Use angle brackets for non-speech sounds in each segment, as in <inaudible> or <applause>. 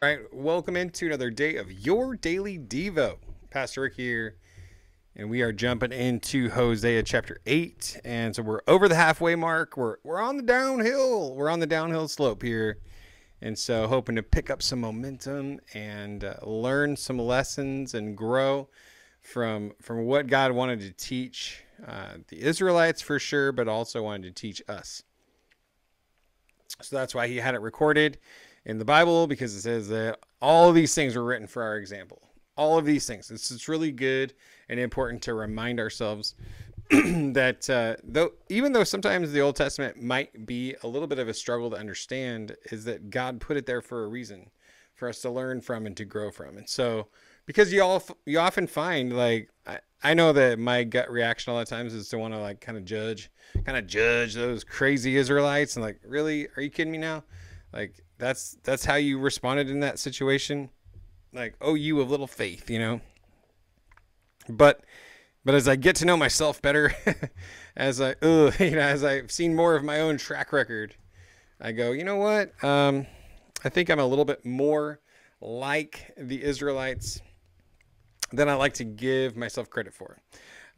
All right, welcome into another day of your daily Devo. Pastor Rick here, and we are jumping into Hosea chapter 8. And so we're over the halfway mark. We're, we're on the downhill. We're on the downhill slope here. And so hoping to pick up some momentum and uh, learn some lessons and grow from, from what God wanted to teach uh, the Israelites for sure, but also wanted to teach us. So that's why he had it recorded in the Bible because it says that all these things were written for our example. All of these things. It's, it's really good and important to remind ourselves <clears throat> that uh, though even though sometimes the Old Testament might be a little bit of a struggle to understand, is that God put it there for a reason, for us to learn from and to grow from. And so, because you all you often find like I, I know that my gut reaction a lot of times is to want to like kind of judge, kind of judge those crazy Israelites and like, really, are you kidding me now? Like that's that's how you responded in that situation? Like oh you of little faith you know? But but as i get to know myself better <laughs> as i ugh, <laughs> you know as i've seen more of my own track record i go you know what? Um, i think i'm a little bit more like the israelites than i like to give myself credit for.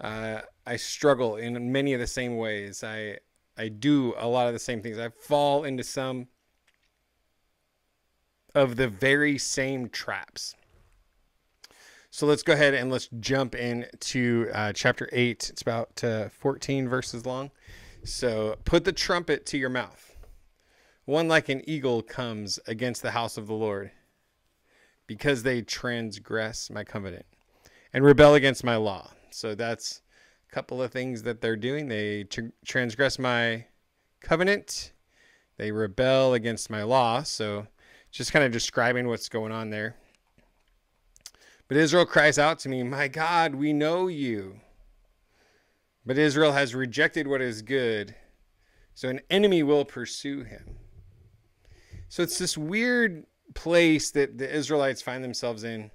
Uh, i struggle in many of the same ways. I i do a lot of the same things. I fall into some of the very same traps. So let's go ahead and let's jump into uh, chapter 8. It's about uh, 14 verses long. So put the trumpet to your mouth. One like an eagle comes against the house of the Lord because they transgress my covenant and rebel against my law. So that's a couple of things that they're doing. They tr- transgress my covenant, they rebel against my law. So just kind of describing what's going on there. But Israel cries out to me, My God, we know you. But Israel has rejected what is good, so an enemy will pursue him. So it's this weird place that the Israelites find themselves in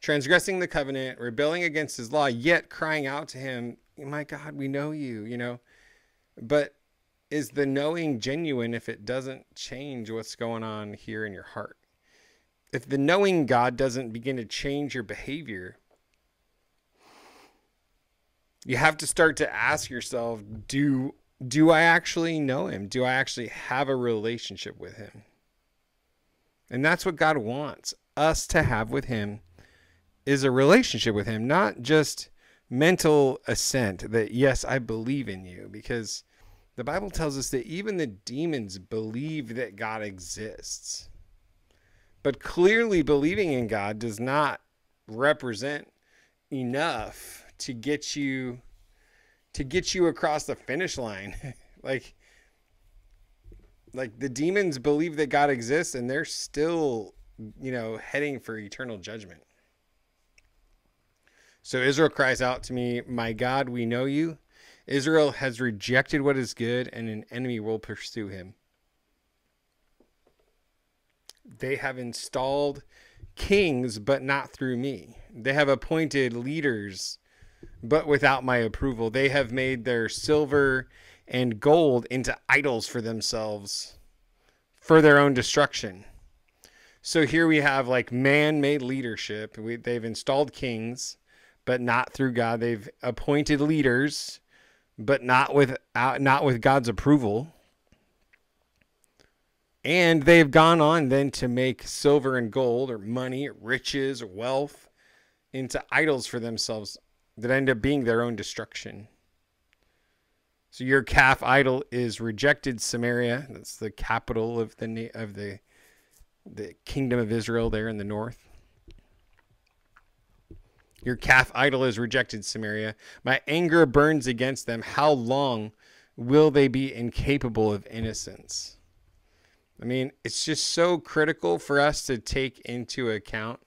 transgressing the covenant, rebelling against his law, yet crying out to him, My God, we know you, you know. But is the knowing genuine if it doesn't change what's going on here in your heart? If the knowing God doesn't begin to change your behavior, you have to start to ask yourself, do do I actually know him? Do I actually have a relationship with him? And that's what God wants us to have with him is a relationship with him, not just mental assent that yes, I believe in you because the Bible tells us that even the demons believe that God exists. But clearly, believing in God does not represent enough to get you to get you across the finish line. <laughs> like like the demons believe that God exists and they're still, you know, heading for eternal judgment. So Israel cries out to me, "My God, we know you." Israel has rejected what is good, and an enemy will pursue him. They have installed kings, but not through me. They have appointed leaders, but without my approval. They have made their silver and gold into idols for themselves for their own destruction. So here we have like man made leadership. We, they've installed kings, but not through God. They've appointed leaders but not with uh, not with God's approval. And they've gone on then to make silver and gold or money or riches or wealth into idols for themselves that end up being their own destruction. So your calf idol is rejected Samaria. That's the capital of the of the the kingdom of Israel there in the north. Your calf idol is rejected, Samaria. My anger burns against them. How long will they be incapable of innocence? I mean, it's just so critical for us to take into account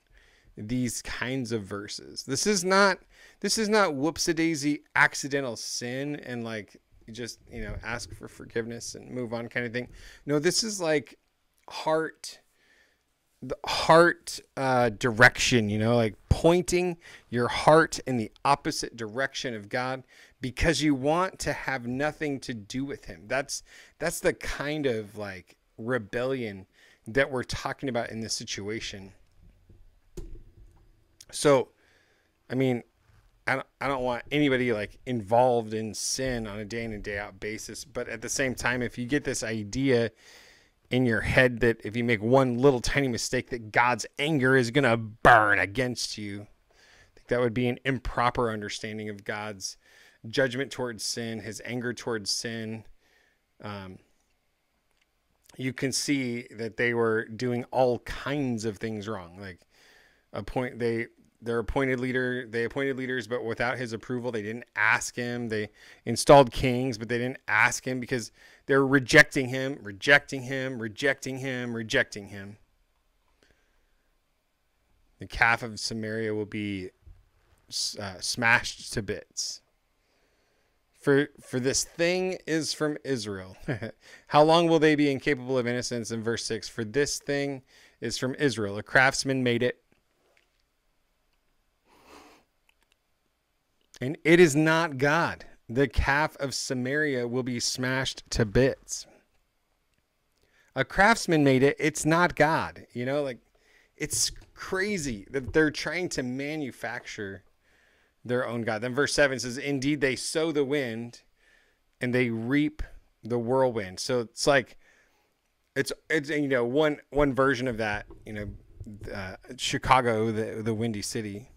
these kinds of verses. This is not this is not whoops a daisy accidental sin and like just, you know, ask for forgiveness and move on kind of thing. No, this is like heart heart uh, direction, you know, like pointing your heart in the opposite direction of God because you want to have nothing to do with him. That's that's the kind of like rebellion that we're talking about in this situation. So, I mean, I don't, I don't want anybody like involved in sin on a day in and day out basis. But at the same time, if you get this idea in your head that if you make one little tiny mistake, that God's anger is going to burn against you, I think that would be an improper understanding of God's judgment towards sin, his anger towards sin. Um, you can see that they were doing all kinds of things wrong. Like a point, they their appointed leader they appointed leaders but without his approval they didn't ask him. They installed kings but they didn't ask him because they're rejecting him rejecting him rejecting him rejecting him. The calf of samaria will be uh, smashed to bits. For for this thing is from israel. <laughs> How long will they be incapable of innocence? In verse 6 for this thing is from israel. A craftsman made it and it is not God. The calf of Samaria will be smashed to bits. A craftsman made it. It's not God. You know, like it's crazy that they're trying to manufacture their own God. Then verse 7 says, Indeed, they sow the wind and they reap the whirlwind. So it's like, it's, it's, you know, one, one version of that, you know, uh, Chicago, the, the windy city.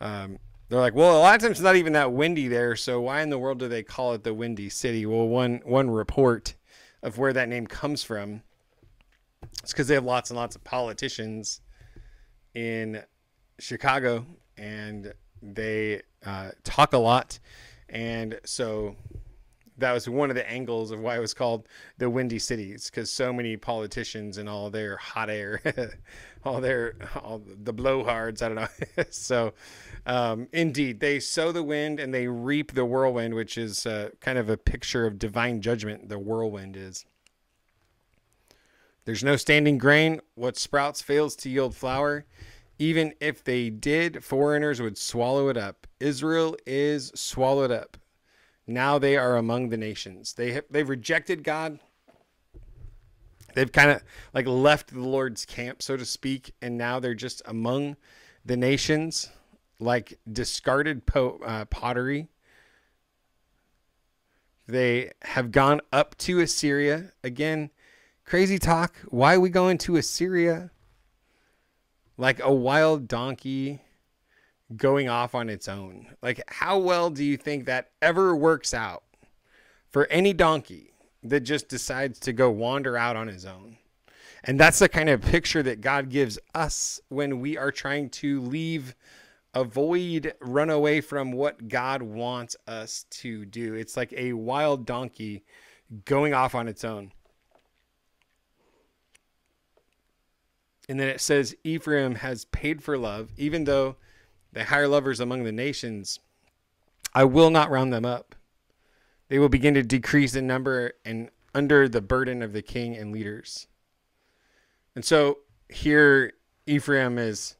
Um, they're like, well, a lot of times it's not even that windy there, so why in the world do they call it the Windy City? Well, one one report of where that name comes from it's because they have lots and lots of politicians in Chicago, and they uh, talk a lot, and so that was one of the angles of why it was called the Windy Cities because so many politicians and all their hot air, <laughs> all their all the blowhards. I don't know. <laughs> so um, indeed, they sow the wind and they reap the whirlwind, which is uh, kind of a picture of divine judgment. The whirlwind is. There's no standing grain. What sprouts fails to yield flour. Even if they did, foreigners would swallow it up. Israel is swallowed up. Now they are among the nations. They have, they've rejected God. They've kind of like left the Lord's camp, so to speak, and now they're just among the nations like discarded po- uh, pottery. They have gone up to Assyria. Again, crazy talk. Why are we going to Assyria? Like a wild donkey going off on its own. Like, how well do you think that ever works out for any donkey that just decides to go wander out on his own? And that's the kind of picture that God gives us when we are trying to leave avoid run away from what God wants us to do. It's like a wild donkey going off on its own. And then it says Ephraim has paid for love, even though they hire lovers among the nations. I will not round them up. They will begin to decrease in number and under the burden of the king and leaders. And so here Ephraim is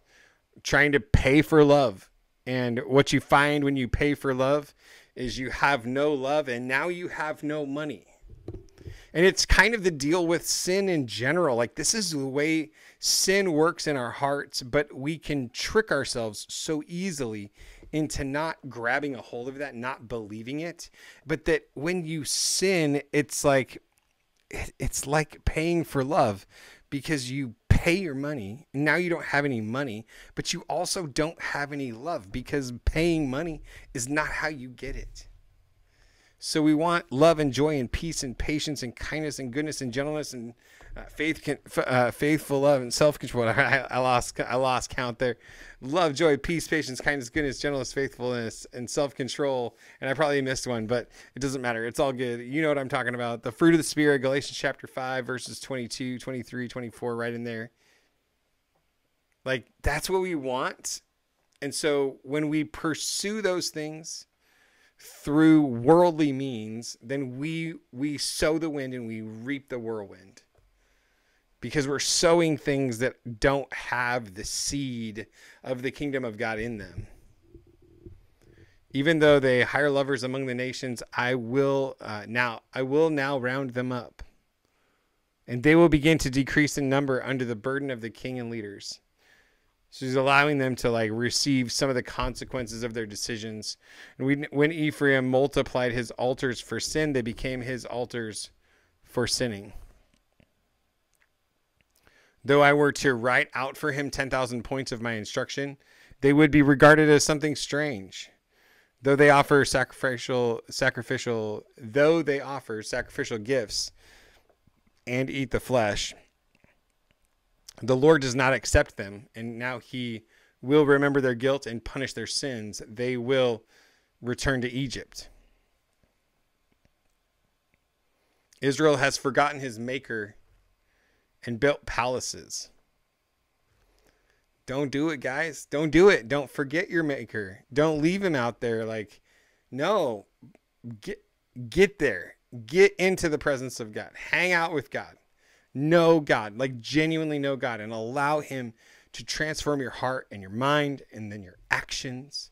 trying to pay for love. And what you find when you pay for love is you have no love and now you have no money. And it's kind of the deal with sin in general. Like, this is the way sin works in our hearts, but we can trick ourselves so easily into not grabbing a hold of that, not believing it. But that when you sin, it's like, it's like paying for love because you pay your money. And now you don't have any money, but you also don't have any love because paying money is not how you get it. So we want love and joy and peace and patience and kindness and goodness and gentleness and uh, faith, can, uh, faithful love and self control. <laughs> I, I, lost, I lost count there. Love, joy, peace, patience, kindness, goodness, gentleness, faithfulness, and self control. And I probably missed one, but it doesn't matter. It's all good. You know what I'm talking about. The fruit of the Spirit, Galatians chapter 5, verses 22, 23, 24, right in there. Like that's what we want. And so when we pursue those things, through worldly means, then we we sow the wind and we reap the whirlwind. Because we're sowing things that don't have the seed of the kingdom of God in them. Even though they hire lovers among the nations, I will uh, now I will now round them up. and they will begin to decrease in number under the burden of the king and leaders. So he's allowing them to like receive some of the consequences of their decisions. And we, when Ephraim multiplied his altars for sin, they became his altars for sinning. Though I were to write out for him 10,000 points of my instruction, they would be regarded as something strange. Though they offer sacrificial sacrificial though they offer sacrificial gifts and eat the flesh, the Lord does not accept them, and now he will remember their guilt and punish their sins. They will return to Egypt. Israel has forgotten his maker and built palaces. Don't do it, guys. Don't do it. Don't forget your maker. Don't leave him out there like no. Get get there. Get into the presence of God. Hang out with God know God, like genuinely know God, and allow Him to transform your heart and your mind and then your actions.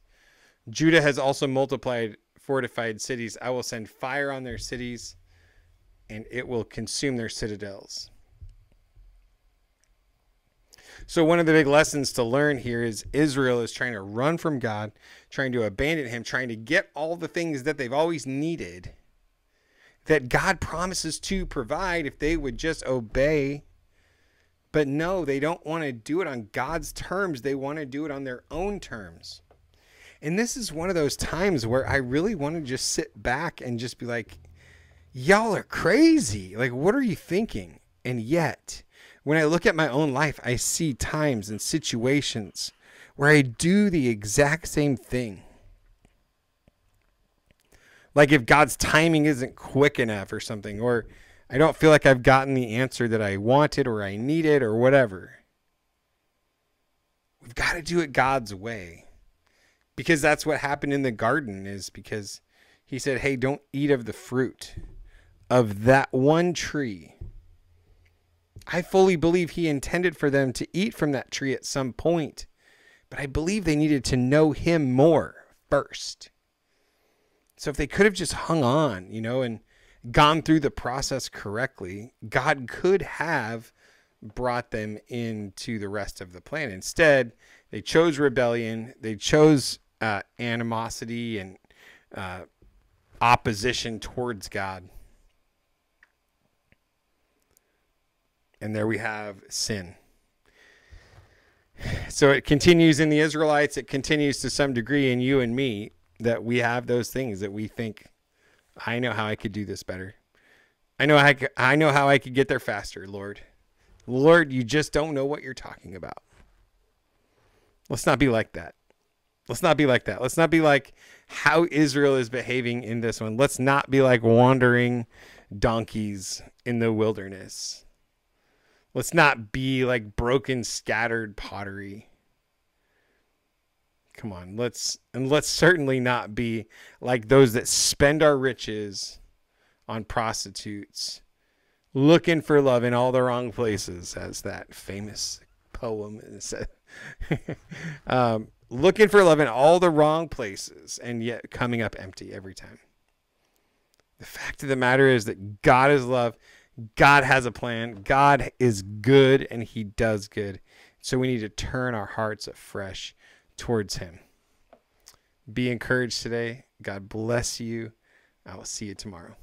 Judah has also multiplied fortified cities. I will send fire on their cities, and it will consume their citadels. So, one of the big lessons to learn here is Israel is trying to run from God, trying to abandon Him, trying to get all the things that they've always needed that God promises to provide if they would just obey. But no, they don't want to do it on God's terms. They want to do it on their own terms. And this is one of those times where I really want to just sit back and just be like, y'all are crazy. Like, what are you thinking? And yet, when I look at my own life, I see times and situations where I do the exact same thing like if God's timing isn't quick enough or something, or I don't feel like I've gotten the answer that I wanted or I needed or whatever. We've got to do it God's way. Because that's what happened in the garden is because he said, "Hey, don't eat of the fruit of that one tree." I fully believe he intended for them to eat from that tree at some point, but I believe they needed to know him more first. So if they could have just hung on, you know, and gone through the process correctly, God could have brought them into the rest of the plan. Instead, they chose rebellion, they chose uh, animosity and uh, opposition towards God. And there we have sin. So it continues in the Israelites, it continues to some degree in you and me that we have those things that we think I know how I could do this better. I know I, I know how I could get there faster, Lord. Lord, you just don't know what you're talking about. Let's not be like that. Let's not be like that. Let's not be like how Israel is behaving in this one. Let's not be like wandering donkeys in the wilderness. Let's not be like broken, scattered pottery. Come on, let's and let's certainly not be like those that spend our riches on prostitutes, looking for love in all the wrong places, as that famous poem said. <laughs> um, looking for love in all the wrong places and yet coming up empty every time. The fact of the matter is that God is love. God has a plan. God is good and he does good. So we need to turn our hearts afresh towards Him. Be encouraged today. God bless you. I will see you tomorrow.